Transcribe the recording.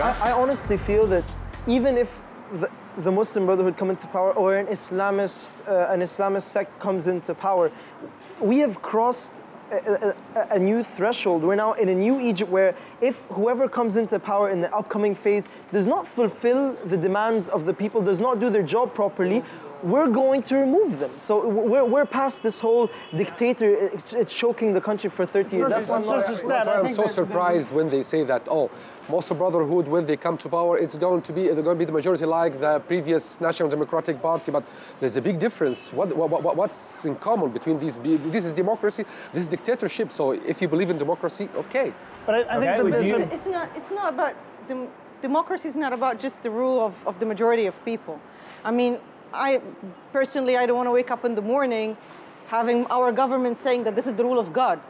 I, I honestly feel that even if the, the Muslim Brotherhood come into power or an Islamist, uh, an Islamist sect comes into power, we have crossed a, a, a, new threshold. We're now in a new Egypt where if whoever comes into power in the upcoming phase does not fulfill the demands of the people, does not do their job properly, we're going to remove them. So we're, we're past this whole dictator, uh, it's, it's uh, choking the country for 30 years. That's, that's, why, that's why I'm so surprised when they say that, oh, Muslim Brotherhood, when they come to power, it's going to be they're going to be the majority like the previous National Democratic Party. But there's a big difference. What, what, what's in common between these? This is democracy. This is dictatorship. So if you believe in democracy, okay. But I, I okay, think the, it's, it's not. It's not about dem democracy. Is not about just the rule of, of the majority of people. I mean, I personally, I don't want to wake up in the morning having our government saying that this is the rule of God.